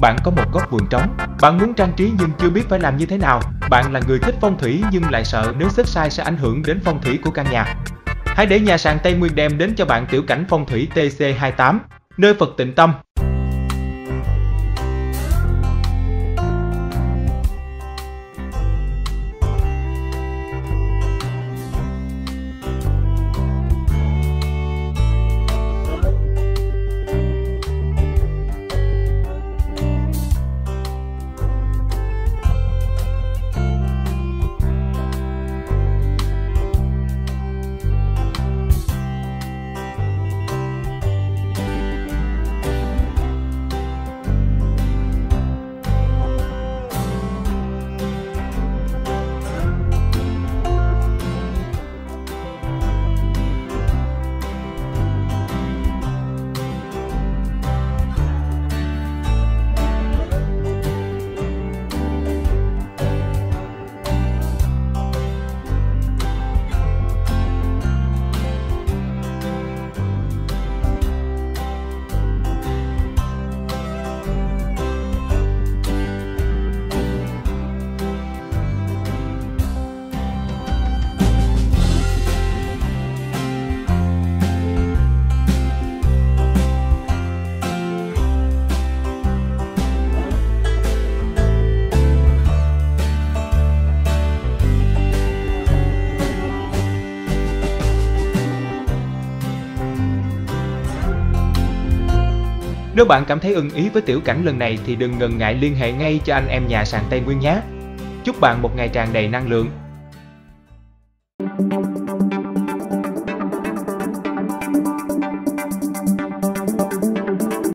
bạn có một góc vườn trống, bạn muốn trang trí nhưng chưa biết phải làm như thế nào, bạn là người thích phong thủy nhưng lại sợ nếu xếp sai sẽ ảnh hưởng đến phong thủy của căn nhà. Hãy để nhà sàn Tây Nguyên đem đến cho bạn tiểu cảnh phong thủy TC28, nơi Phật tịnh tâm, Nếu bạn cảm thấy ưng ý với tiểu cảnh lần này thì đừng ngần ngại liên hệ ngay cho anh em nhà sàn Tây Nguyên nhé. Chúc bạn một ngày tràn đầy năng lượng.